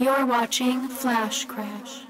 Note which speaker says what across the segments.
Speaker 1: You're watching Flash Crash.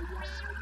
Speaker 2: Yes, sir.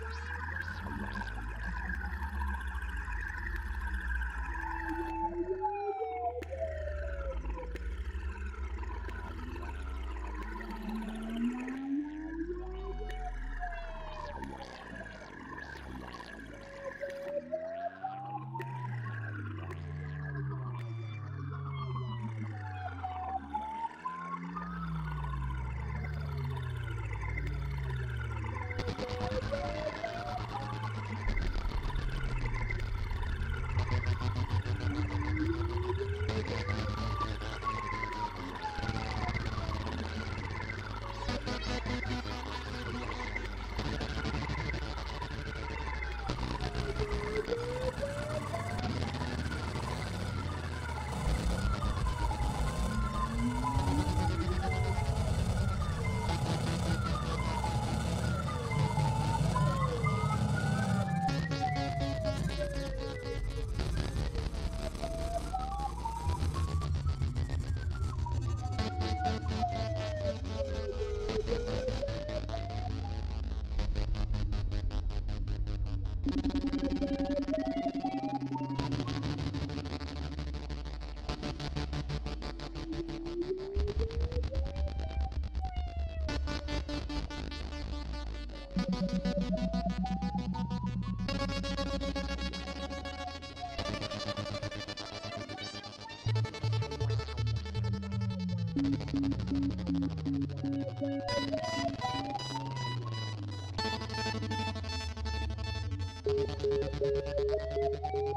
Speaker 2: Thank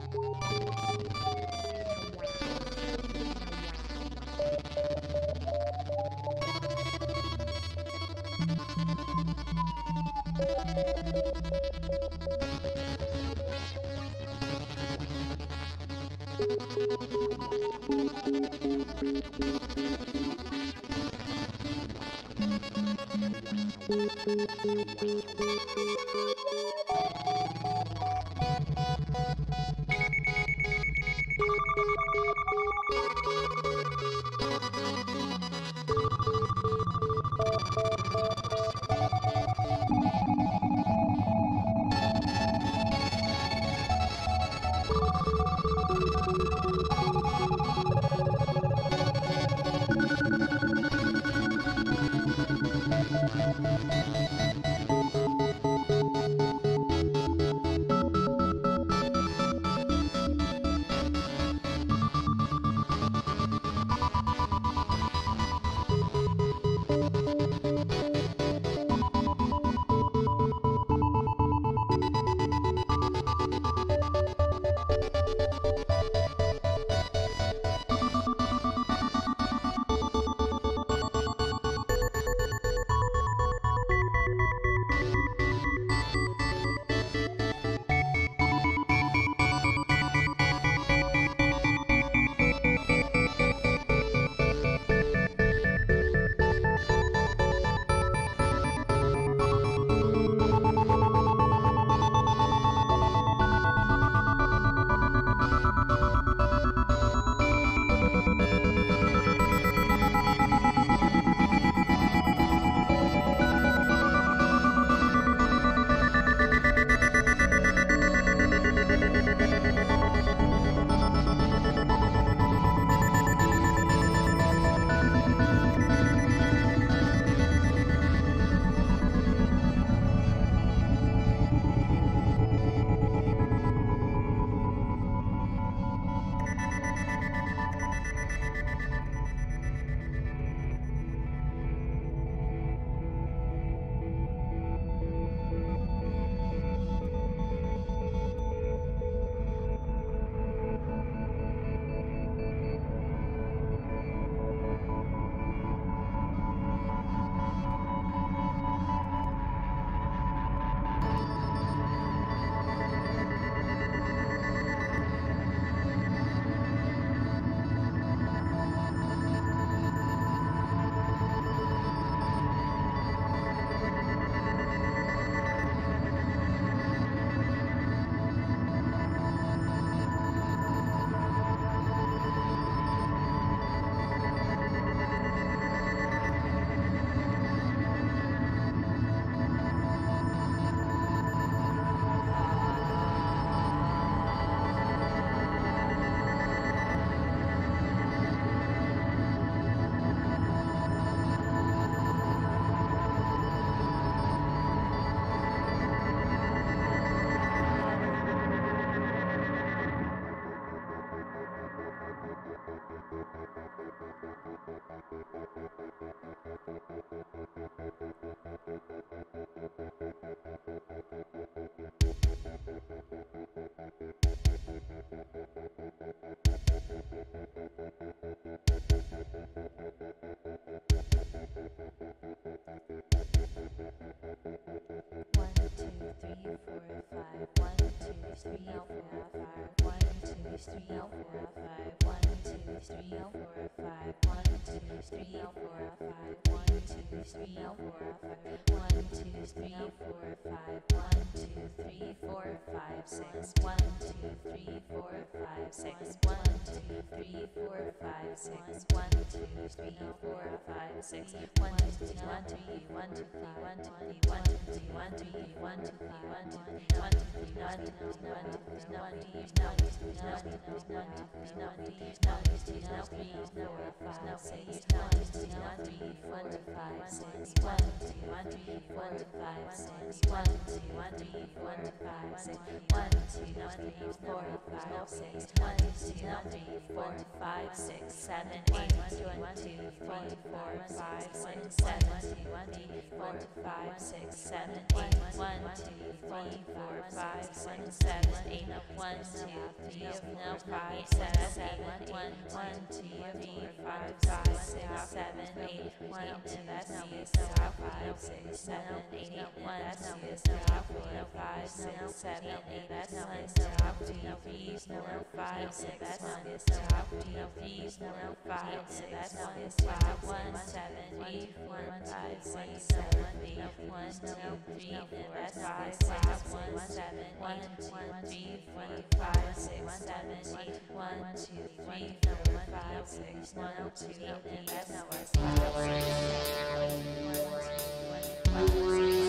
Speaker 2: you. Thank you. alpha four five one two three alpha five one two three alpha five one two three alpha five one two three alpha five one two three alpha five one two three four five one two three four five six one two two, three, four, five, six. One, two, three, four, five, six. One, two, three, four, five, six. One, two, one, three, one, two, three, one, two, three, one, two, three, one, two, three, one, two, three, one, two, three, one, two, three, one, two, three, one, two, three, one, two, three, one, two, three, one, two, three, one, two, three, one, two, three, one, two, three, one, three, four, five, six. One, two, three, one, three, one, two, five, six. One, two, one, three, one, two, five, six. One, two, one, three, one, two, five, six. One, two, one, three four, five, six, seven, eight, one, two, three, four, five, six, seven, one, two, four, five, six, seven, eight, one, two, three, four, five, six, seven, eight, one, two, three, no, five, six, seven, one, one, two, three, five, five, six, seven, eight, one, two, three, four, five, six, seven, eight, one, two, three, four, five, six, seven, eight, one, two, three, four, five, six, one, two, three, four, five, six, one, five, one, seven, eight, one, five, six, seven, eight, one, two, three, four, five, six, one, seven, one, two, three, four, five, six, seven, eight, one, two, three, four, five, six, one, two, eight, four, five, six, seven, eight, one, two, one, five, six, Bye.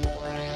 Speaker 2: Bye.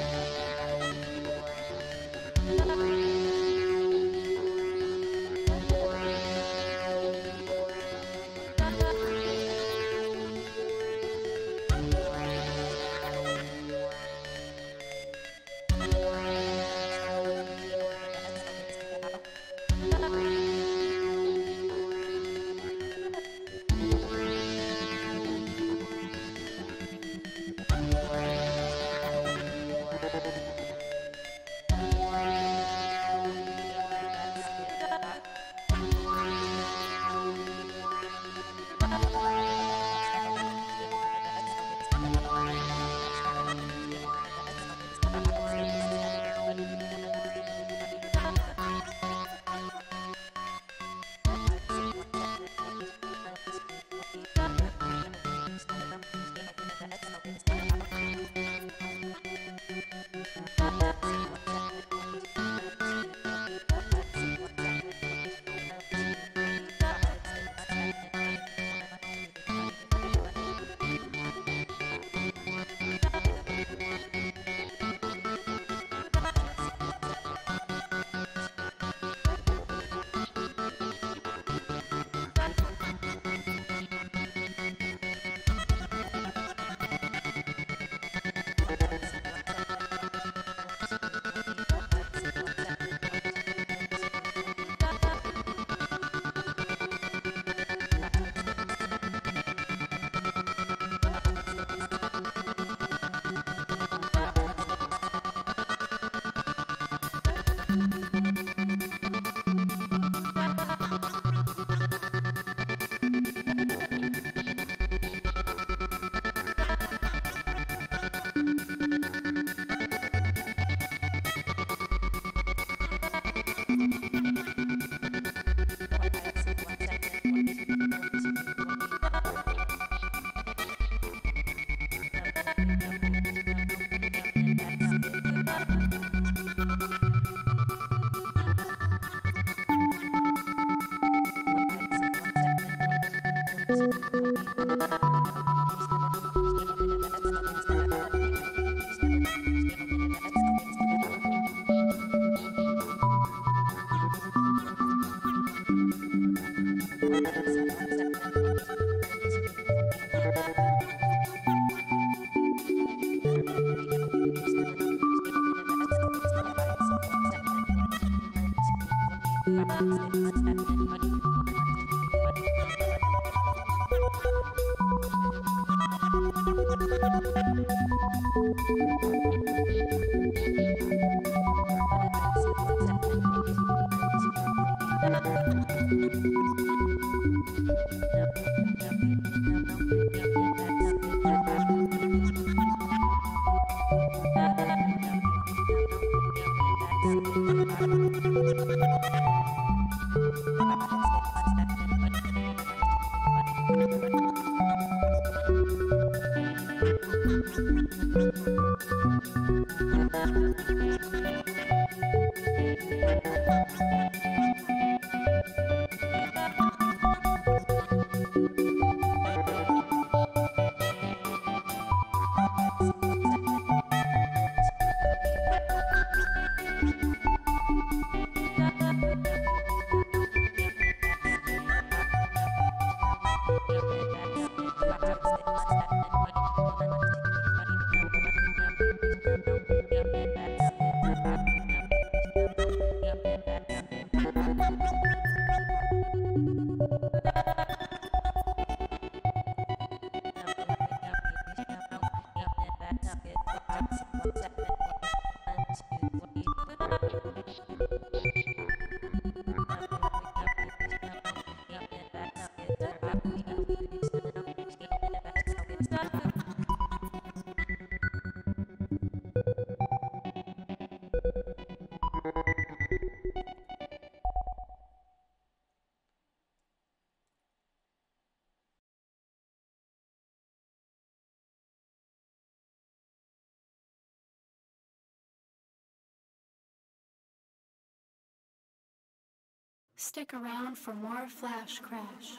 Speaker 1: Stick around for more Flash Crash.